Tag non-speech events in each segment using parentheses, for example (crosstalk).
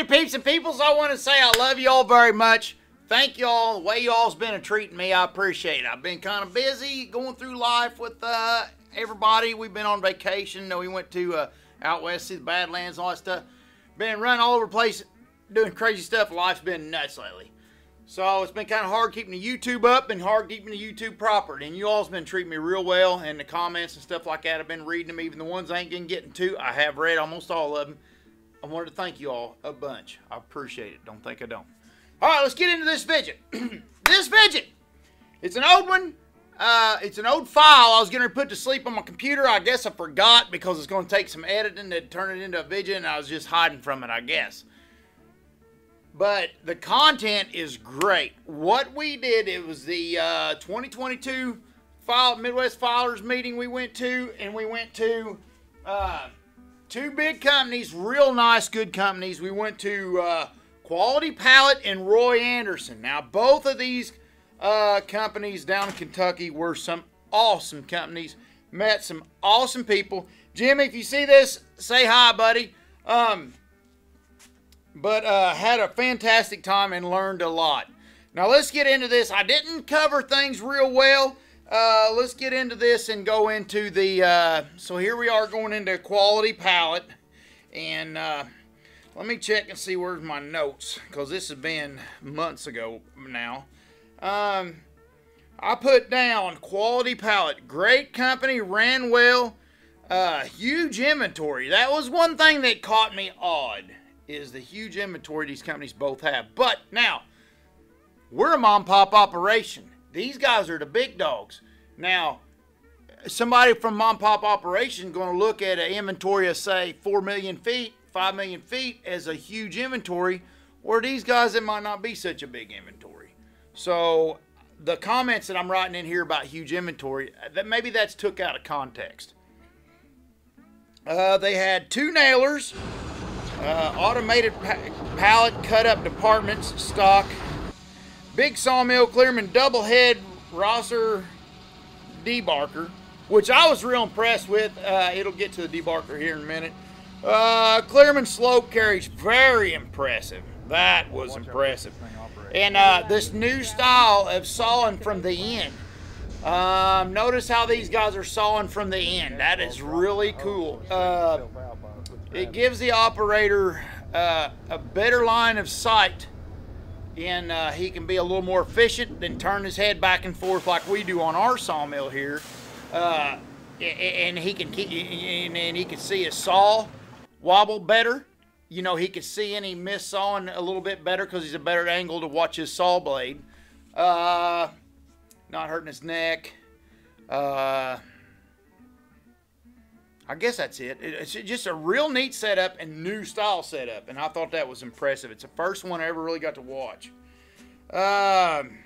Howdy, peeps and peoples. I want to say I love you all very much. Thank you all. The way you all's been a treating me, I appreciate it. I've been kind of busy going through life with uh, everybody. We've been on vacation. We went to uh, out west, see the Badlands, all that stuff. Been running all over the place, doing crazy stuff. Life's been nuts lately. So it's been kind of hard keeping the YouTube up and hard keeping the YouTube proper. And you all's been treating me real well. And the comments and stuff like that, I've been reading them. Even the ones I ain't been getting to, I have read almost all of them. I wanted to thank you all a bunch. I appreciate it. Don't think I don't. All right, let's get into this Vidget. (clears throat) this Vidget, it's an old one. Uh, it's an old file I was going to put to sleep on my computer. I guess I forgot because it's going to take some editing to turn it into a Vidget, and I was just hiding from it, I guess. But the content is great. What we did, it was the uh, 2022 file, Midwest Filers meeting we went to, and we went to uh, two big companies, real nice, good companies. We went to uh, Quality Pallet and Roy Anderson. Now, both of these uh, companies down in Kentucky were some awesome companies. Met some awesome people. Jimmy, if you see this, say hi, buddy. Um, but uh, had a fantastic time and learned a lot. Now let's get into this. I didn't cover things real well. Uh, let's get into this and go into the. Uh, so here we are going into quality pallet, and uh, let me check and see where's my notes because this has been months ago now. Um, I put down quality pallet, great company, ran well, uh, huge inventory. That was one thing that caught me odd is the huge inventory these companies both have. But now, we're a mom pop operation. These guys are the big dogs. Now, somebody from mom pop operation going to look at an inventory of say 4 million feet, 5 million feet as a huge inventory, where these guys it might not be such a big inventory. So the comments that I'm writing in here about huge inventory, that maybe that's took out of context. Uh, they had two nailers, uh, automated pa pallet cut up departments stock. Big sawmill Cleereman double head Rosser debarker, which I was real impressed with. Uh, it'll get to the debarker here in a minute. Uh, Cleereman slope carries very impressive. That was impressive. And uh, this new style of sawing from the end. Um, notice how these guys are sawing from the end. That is really cool. Uh, it gives the operator uh, a better line of sight and uh, he can be a little more efficient than turn his head back and forth like we do on our sawmill here. Uh, and he can keep, and he can see his saw wobble better. You know, he can see any miss sawing a little bit better because he's a better angle to watch his saw blade. Uh, not hurting his neck. Uh, I guess that's it. It's just a real neat setup and new style setup, and I thought that was impressive. It's the first one I ever really got to watch. Um,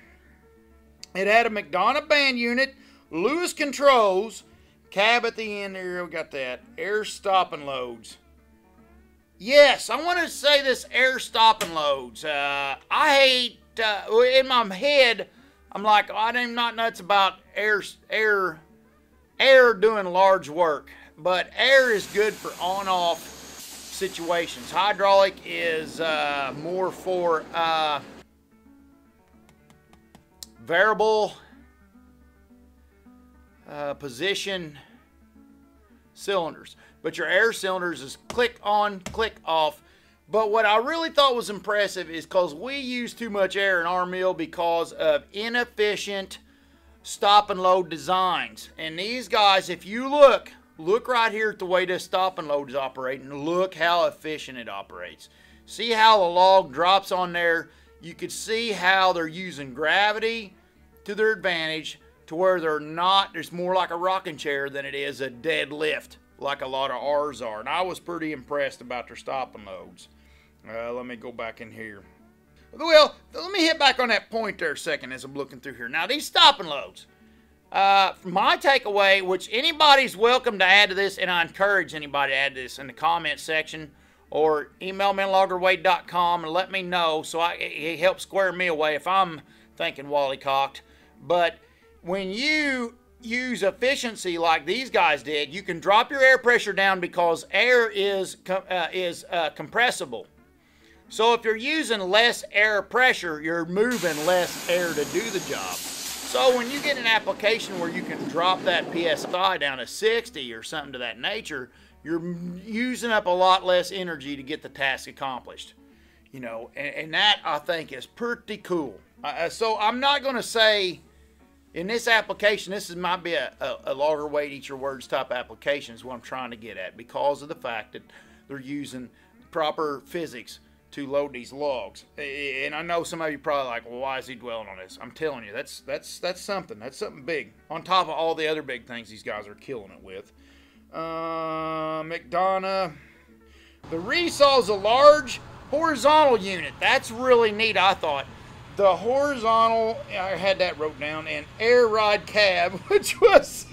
it had a McDonough band unit, Lewis controls, cab at the end there. We got that air stop and loads. Yes, I want to say this air stop and loads. Uh, I hate uh, in my head. I'm like, oh, I'm not nuts about air air air doing large work but air is good for on-off situations. Hydraulic is uh, more for uh, variable uh, position cylinders. But your air cylinders is click on, click off. But what I really thought was impressive is because we use too much air in our mill because of inefficient stop and load designs. And these guys, if you look, Look right here at the way this stop and load is operating. Look how efficient it operates. See how the log drops on there? You could see how they're using gravity to their advantage to where they're not, it's more like a rocking chair than it is a dead lift like a lot of ours are. And I was pretty impressed about their stop and loads. Uh, let me go back in here. Well, let me hit back on that point there a second as I'm looking through here. Now, these stop and loads, uh, my takeaway, which anybody's welcome to add to this, and I encourage anybody to add to this in the comment section or email me loggerwade.com and let me know so I, it helps square me away if I'm thinking Wally cocked. But when you use efficiency like these guys did, you can drop your air pressure down because air is uh, is uh, compressible. So if you're using less air pressure, you're moving less air to do the job. So when you get an application where you can drop that PSI down to 60 or something to that nature, you're using up a lot less energy to get the task accomplished. You know, and, and that I think is pretty cool. Uh, so I'm not going to say in this application, this is, might be a, a, a longer weight, eat your words type application is what I'm trying to get at because of the fact that they're using proper physics to load these logs. And I know some of you probably like, well, why is he dwelling on this? I'm telling you, that's that's that's something. That's something big. On top of all the other big things these guys are killing it with. Uh, McDonough. The Resaw is a large horizontal unit. That's really neat, I thought. The horizontal, I had that wrote down, and air ride cab, (laughs) which was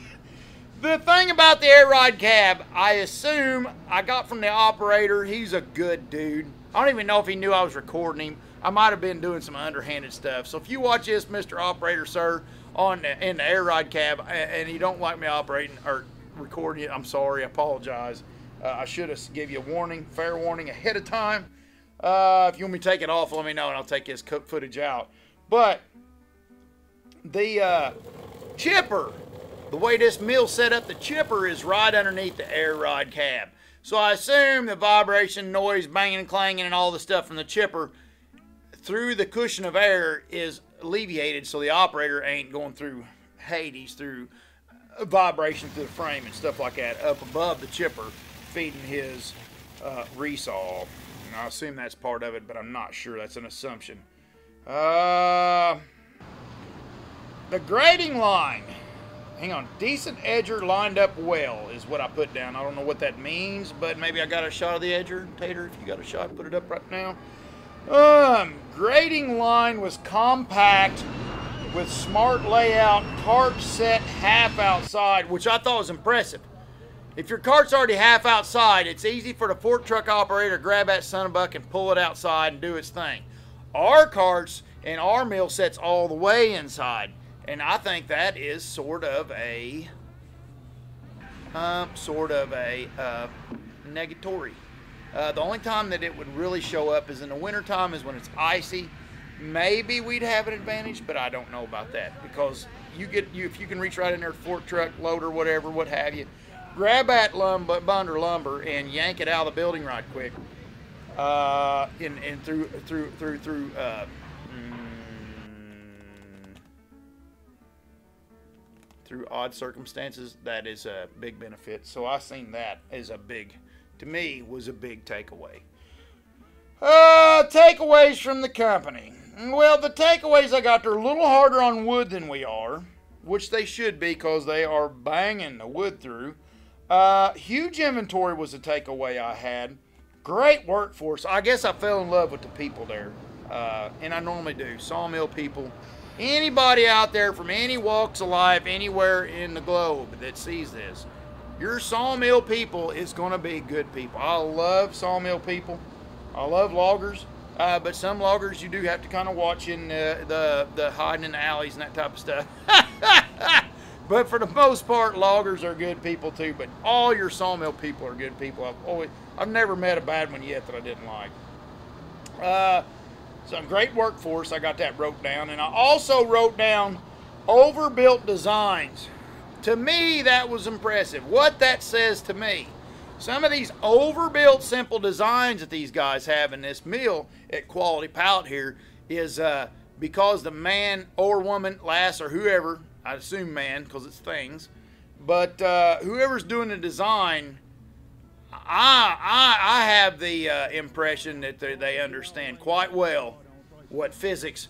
the thing about the air ride cab, I assume I got from the operator, he's a good dude. I don't even know if he knew I was recording him. I might have been doing some underhanded stuff. So if you watch this, Mr. Operator, sir, on the, in the air ride cab, and you don't like me operating or recording it, I'm sorry. I apologize. Uh, I should have give you a warning, fair warning ahead of time. Uh, if you want me to take it off, let me know, and I'll take this footage out. But the uh, chipper, the way this mill set up, the chipper is right underneath the air ride cab. So I assume the vibration, noise, banging clanging, and all the stuff from the chipper through the cushion of air is alleviated so the operator ain't going through Hades through vibration through the frame and stuff like that up above the chipper feeding his uh, resaw. And I assume that's part of it, but I'm not sure. That's an assumption. Uh, the grading line hang on, decent edger lined up well is what I put down. I don't know what that means, but maybe I got a shot of the edger. Tater, if you got a shot, put it up right now. Um, grading line was compact with smart layout, cart set half outside, which I thought was impressive. If your cart's already half outside, it's easy for the fork truck operator to grab that son of buck and pull it outside and do its thing. Our carts and our mill sets all the way inside. And I think that is sort of a, um, sort of a uh, negatory. Uh, the only time that it would really show up is in the wintertime is when it's icy. Maybe we'd have an advantage, but I don't know about that because you get you if you can reach right in there, fork truck, loader, whatever, what have you, grab that lumber, lumber and yank it out of the building right quick. Uh, and, and through through through through through odd circumstances, that is a big benefit. So I seen that as a big, to me, was a big takeaway. Uh, takeaways from the company. Well, the takeaways I got, they're a little harder on wood than we are, which they should be because they are banging the wood through. Uh, huge inventory was a takeaway I had. Great workforce. I guess I fell in love with the people there, uh, and I normally do. Sawmill people anybody out there from any walks of life, anywhere in the globe that sees this, your sawmill people is going to be good people. I love sawmill people. I love loggers. Uh, but some loggers you do have to kind of watch in uh, the the hiding in the alleys and that type of stuff. (laughs) but for the most part, loggers are good people too. But all your sawmill people are good people. I've always I've never met a bad one yet that I didn't like. Uh, some great workforce. I got that wrote down. And I also wrote down overbuilt designs. To me, that was impressive. What that says to me. Some of these overbuilt simple designs that these guys have in this mill at Quality Pallet here is uh, because the man or woman, lass or whoever, I assume man because it's things, but uh, whoever's doing the design I, I, I have the uh, impression that they understand quite well what physics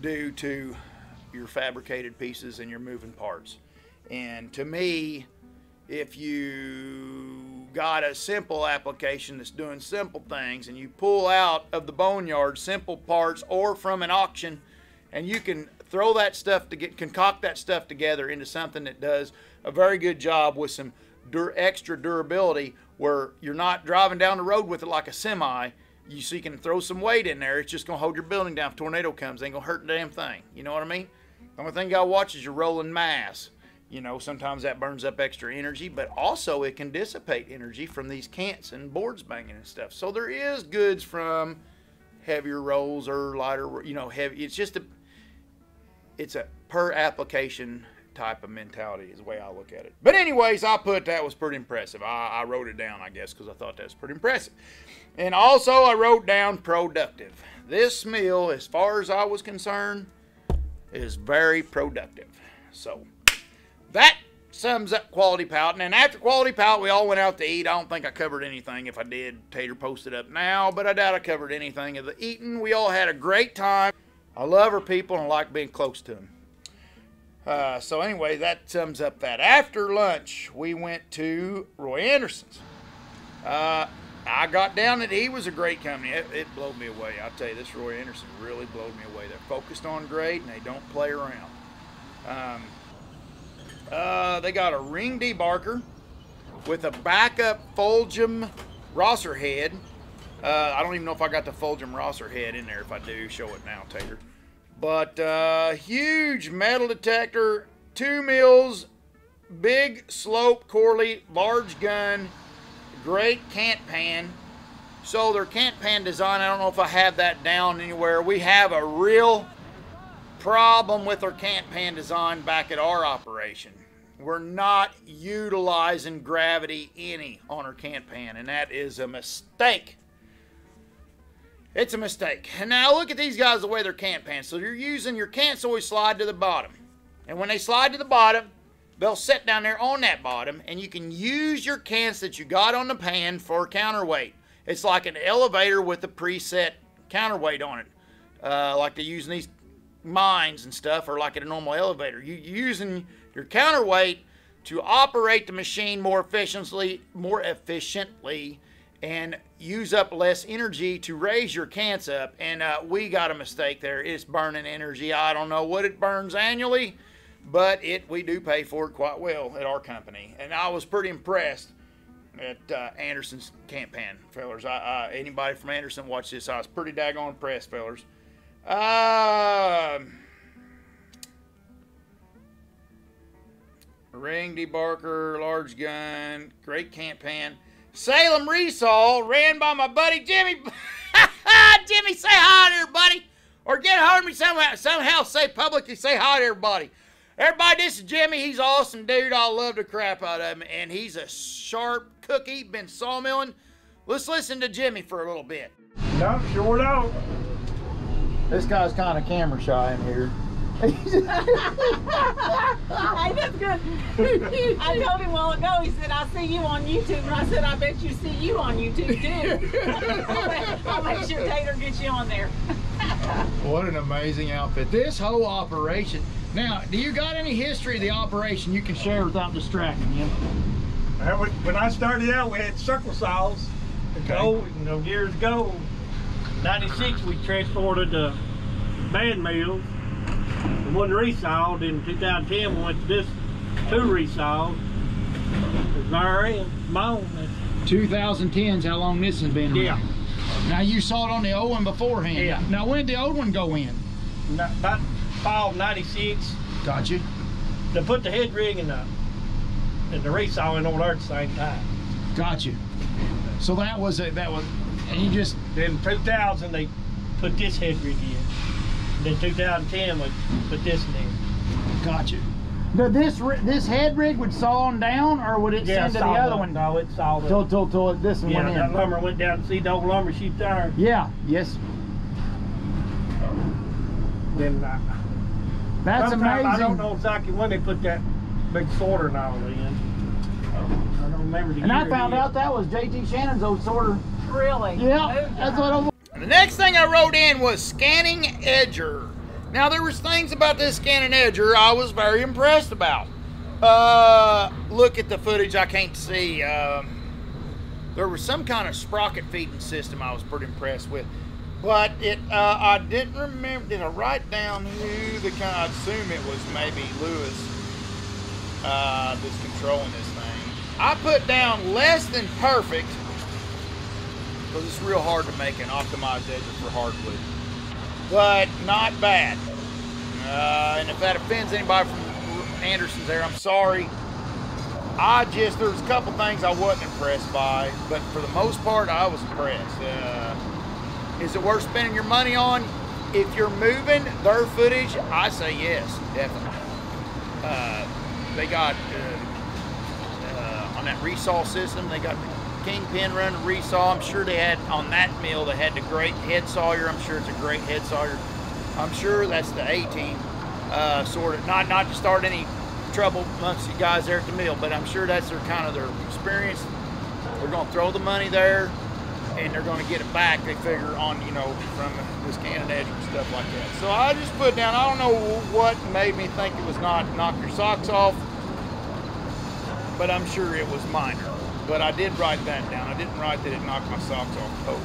do to your fabricated pieces and your moving parts. And to me, if you got a simple application that's doing simple things and you pull out of the boneyard simple parts or from an auction and you can throw that stuff to get concoct that stuff together into something that does a very good job with some dur- extra durability where you're not driving down the road with it like a semi. You so you can throw some weight in there. It's just gonna hold your building down. If a tornado comes, ain't gonna hurt the damn thing. You know what I mean? The only thing you gotta watch is your rolling mass. You know, sometimes that burns up extra energy, but also it can dissipate energy from these cants and boards banging and stuff. So there is goods from heavier rolls or lighter, you know, heavy. It's just a, it's a per application type of mentality is the way I look at it. But anyways, I put that was pretty impressive. I, I wrote it down, I guess, because I thought that was pretty impressive. And also I wrote down productive. This meal, as far as I was concerned, is very productive. So that sums up quality pallet. And after quality pout, we all went out to eat. I don't think I covered anything. If I did, Tater posted up now, but I doubt I covered anything of the eating. We all had a great time. I love our people and I like being close to them. Uh, so anyway, that sums up that. After lunch, we went to Roy Anderson's. Uh, I got down that he was a great company. It, it blew me away. I'll tell you, this Roy Anderson really blew me away. They're focused on grade and they don't play around. Um, uh, they got a ring debarker with a backup Fulghum Rosser head. Uh, I don't even know if I got the Fulghum Rosser head in there. If I do, show it now, Tater. But uh, huge metal detector, two mills, big slope Corley, large gun, great cant pan. So their cant pan design, I don't know if I have that down anywhere. We have a real problem with our cant pan design back at our operation. We're not utilizing gravity any on our cant pan, and that is a mistake. It's a mistake. Now look at these guys the way they're cant pans. So you're using your cants always slide to the bottom. And when they slide to the bottom, they'll sit down there on that bottom and you can use your cants that you got on the pan for counterweight. It's like an elevator with a preset counterweight on it. Uh, like they use in these mines and stuff or like at a normal elevator. You're using your counterweight to operate the machine more efficiently, more efficiently and use up less energy to raise your cants up. And uh, we got a mistake there. It's burning energy. I don't know what it burns annually, but it we do pay for it quite well at our company. And I was pretty impressed at uh, Anderson's cant pan, fellers. I, uh, anybody from Anderson watch this? I was pretty daggone impressed, fellers. Um, ring debarker, large gun, great cant pan. Salem Resaw ran by my buddy Jimmy. (laughs) Jimmy, say hi to everybody. Or get a hold of me somehow, somehow say publicly, say hi to everybody. Everybody, this is Jimmy. He's awesome dude. I love the crap out of him. And he's a sharp cookie, been sawmilling. Let's listen to Jimmy for a little bit. No, sure don't. This guy's kind of camera shy in here. Hey, that's good. I told him a while ago, he said, I see you on YouTube. And I said, I bet you see you on YouTube too. (laughs) I'll make sure Tater gets you on there. what an amazing outfit. This whole operation. Now, do you got any history of the operation you can share without distracting you? When I started out, we had circle saws. Okay. Go, you know, years ago, 96, we transported uh, the band mills it wasn't resawed. In 2010, we went to this two resawed. It's very bone. 2010's how long this has been. Yeah. Now you saw it on the old one beforehand. Yeah. Now when did the old one go in? Not, about fall 96. Got you. They put the head rig and the and the resaw in over there at the same time. Got you. So that was a, that was, and you just. Then 2000 they put this head rig in. Then 2010 we put this in there. Got you. But this this head rig would saw on down, or would it Yeah, send to the other the- one? No, it saw the. Till, till, till this one yeah, went that lumber went down to see the old lumber chute there. Yeah. Yes. Then uh, That's amazing. I don't know exactly when they put that big sorter and all in. I don't remember the And I found it is. out that was JT Shannon's old sorter. Really? Yeah, that's what I'm. The next thing I wrote in was scanning edger. Now there was things about this scanning edger I was very impressed about. Uh, look at the footage. I can't see. Um, there was some kind of sprocket feeding system I was pretty impressed with, but it uh, I didn't remember. Did I write down who the kind? I assume it was maybe Lewis uh, that's controlling this thing. I put down less than perfect because it's real hard to make an optimized edger for hardwood, but not bad. Uh, and if that offends anybody from Anderson's there, I'm sorry. I just there's a couple things I wasn't impressed by, but for the most part, I was impressed. Uh, Is it worth spending your money on? If you're moving their footage, I say yes, definitely. Uh, they got uh, uh, on that resaw system. They got Kingpin running resaw. I'm sure they had on that mill. They had the great head sawyer. I'm sure it's a great head sawyer. I'm sure that's the A team. Uh, sort of not not to start any trouble amongst you guys there at the mill, but I'm sure that's their kind of their experience. They're going to throw the money there, and they're going to get it back. They figure on you know from this edge and stuff like that. So I just put down. I don't know what made me think it was not knock your socks off, but I'm sure it was minor. But I did write that down. I didn't write that it knocked my socks off totally.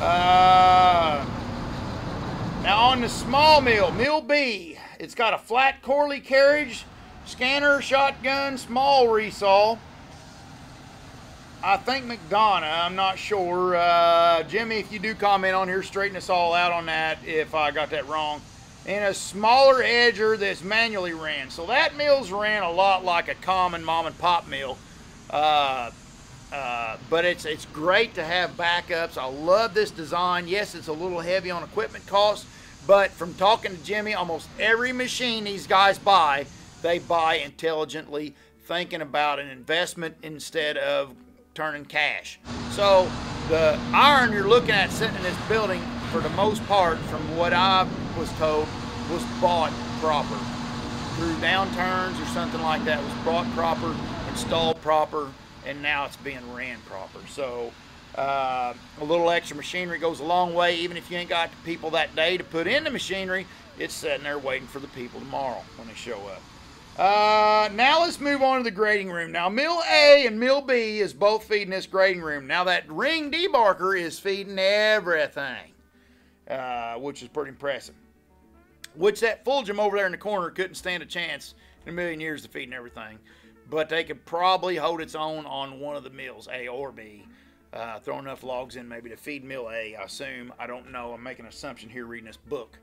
Uh, now on the small mill, mill B, it's got a flat Corley carriage, scanner, shotgun, small resaw. I think McDonough, I'm not sure. Uh, Jimmy, if you do comment on here, straighten us all out on that if I got that wrong. And a smaller edger that's manually ran. So that mill's ran a lot like a common mom and pop mill. Uh, uh, but it's it's great to have backups. I love this design. Yes, it's a little heavy on equipment costs, but from talking to Jimmy, almost every machine these guys buy, they buy intelligently, thinking about an investment instead of turning cash. So the iron you're looking at sitting in this building, for the most part, from what I was told, was bought proper through downturns or something like that. Was bought proper, installed proper, and now it's being ran proper. So uh, a little extra machinery goes a long way. Even if you ain't got the people that day to put in the machinery, it's sitting there waiting for the people tomorrow when they show up. Uh, now let's move on to the grading room. Now Mill A and Mill B is both feeding this grading room. Now that ring debarker is feeding everything, uh, which is pretty impressive. Which that Fulghum over there in the corner couldn't stand a chance in a million years of feeding everything but they could probably hold its own on one of the mills, A or B. Uh, throw enough logs in maybe to feed mill A, I assume. I don't know. I'm making an assumption here reading this book.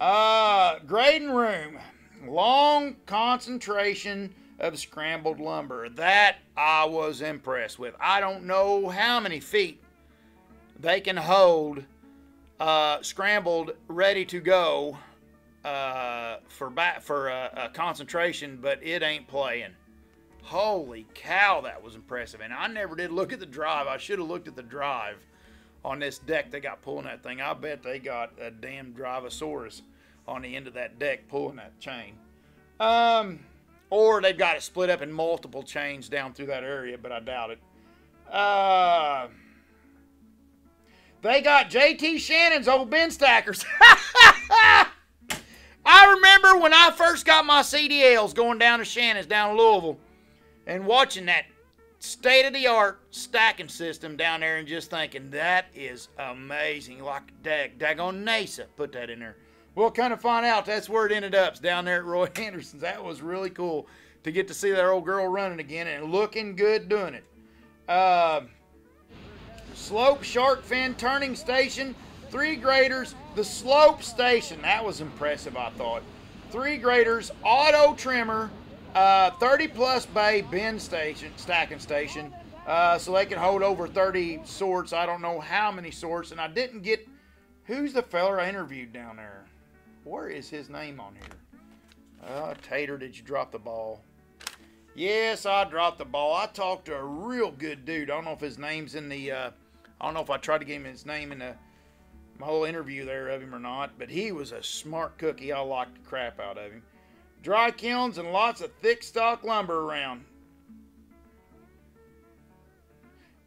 Uh, grading room. Long concentration of scrambled lumber. That I was impressed with. I don't know how many feet they can hold uh, scrambled, ready to go uh, for for a concentration, but it ain't playing. Holy cow, that was impressive. And I never did look at the drive. I should have looked at the drive on this deck they got pulling that thing. I bet they got a damn Drivosaurus on the end of that deck pulling that chain. Um, or they've got it split up in multiple chains down through that area, but I doubt it. Uh, they got JT Shannon's old bin stackers. (laughs) I remember when I first got my CDLs going down to Shannon's down in Louisville and watching that state of the art stacking system down there and just thinking that is amazing. Like dag, daggone NASA put that in there. We'll kind of find out that's where it ended up. Down there at Roy (laughs) Anderson's. That was really cool to get to see that old girl running again and looking good doing it. Uh, slope shark fin turning station, three graders. The slope station, that was impressive, I thought. Three graders, auto trimmer, uh, 30 plus bay bin station, stacking station. Uh, so they can hold over 30 sorts. I don't know how many sorts. And I didn't get who's the feller I interviewed down there. Where is his name on here? Uh, Tater, did you drop the ball? Yes, I dropped the ball. I talked to a real good dude. I don't know if his name's in the. Uh, I don't know if I tried to give him his name in the my whole interview there of him or not. But he was a smart cookie. I liked the crap out of him dry kilns, and lots of thick stock lumber around.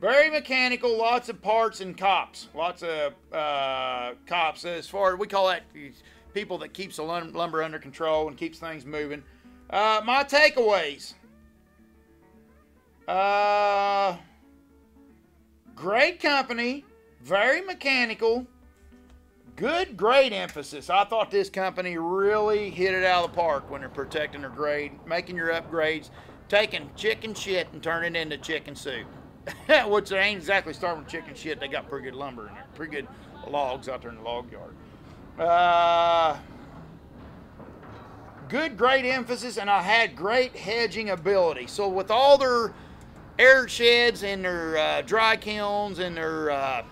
Very mechanical, lots of parts and cops. Lots of uh, cops. As far as we call that people that keeps the lumber under control and keeps things moving. Uh, my takeaways. Uh, great company, very mechanical, good grade emphasis. I thought this company really hit it out of the park when they're protecting their grade, making your upgrades, taking chicken shit and turning it into chicken soup. (laughs) Which they ain't exactly starting with chicken shit. They got pretty good lumber in there, pretty good logs out there in the log yard. Uh, good grade emphasis, and I had great hedging ability. So with all their air sheds and their uh, dry kilns and their uh,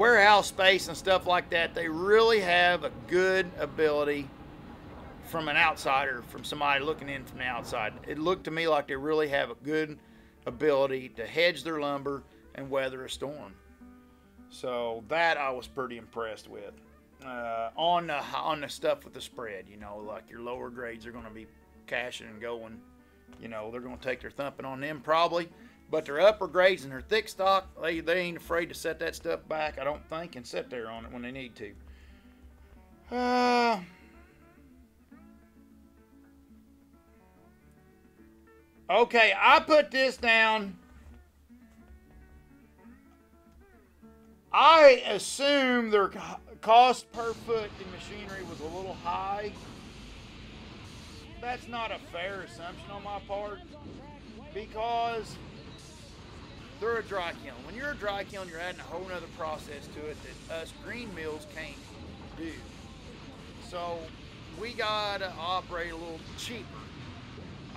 warehouse space and stuff like that, they really have a good ability from an outsider, from somebody looking in from the outside. It looked to me like they really have a good ability to hedge their lumber and weather a storm. So that I was pretty impressed with. Uh, on the on the stuff with the spread, you know, like your lower grades are going to be cashing and going. You know, they're going to take their thumping on them probably. But their upper grades and their thick stock, they, they ain't afraid to set that stuff back, I don't think, and sit there on it when they need to. Uh, okay, I put this down. I assume their cost per foot in machinery was a little high. That's not a fair assumption on my part because they're a dry kiln. When you're a dry kiln, you're adding a whole other process to it that us green mills can't do. So we gotta operate a little cheaper.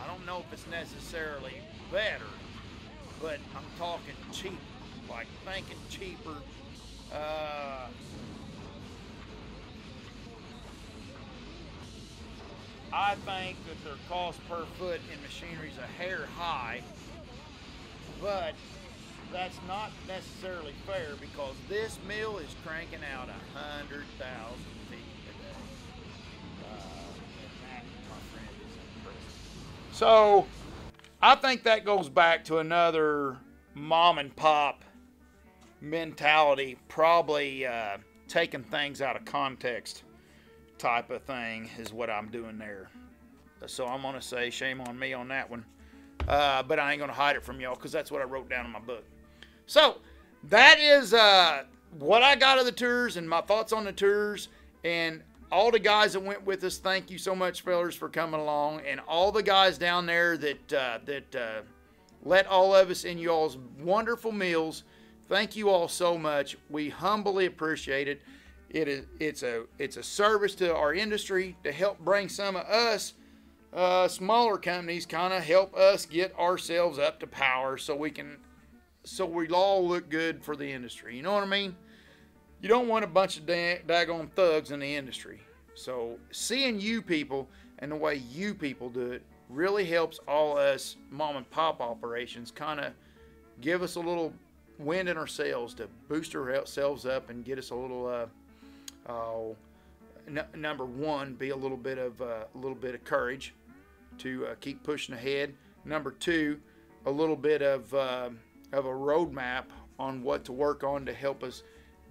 I don't know if it's necessarily better, but I'm talking cheap, like thinking cheaper. Uh, I think that their cost per foot in machinery is a hair high, but that's not necessarily fair because this mill is cranking out a hundred thousand feet a day. Uh, that, my friend, is impressive. So I think that goes back to another mom and pop mentality, probably uh, taking things out of context type of thing is what I'm doing there. So I'm gonna say shame on me on that one. Uh, but I ain't gonna hide it from y'all because that's what I wrote down in my book. So that is uh, what I got of the tours and my thoughts on the tours. And all the guys that went with us, thank you so much, fellas, for coming along. And all the guys down there that uh, that uh, let all of us in y'all's wonderful meals. Thank you all so much. We humbly appreciate it. It is it's a it's a service to our industry to help bring some of us uh, smaller companies kind of help us get ourselves up to power so we can so we all look good for the industry. You know what I mean? You don't want a bunch of dag- daggone thugs in the industry. So seeing you people and the way you people do it really helps all us mom and pop operations kind of give us a little wind in our sails to boost ourselves up and get us a little uh, uh, n- number one be a little bit of uh, a little bit of courage to uh, keep pushing ahead number two a little bit of uh, of a roadmap on what to work on to help us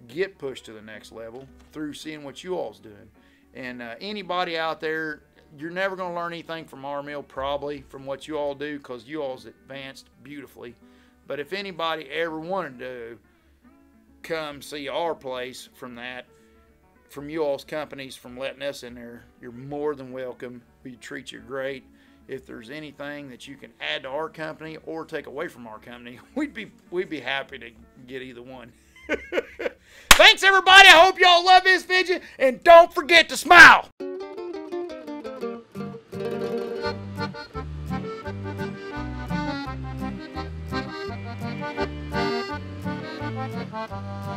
get pushed to the next level through seeing what you all's doing. And uh, anybody out there, you're never going to learn anything from our mill, probably from what you all do, because you all's advanced beautifully. But if anybody ever wanted to come see our place from that, from you all's companies, from letting us in there, you're more than welcome. We treat you great if there's anything that you can add to our company or take away from our company, (laughs) we'd be we'd be happy to get either one. (laughs) Thanks everybody. I hope y'all love this video and don't forget to smile. (laughs)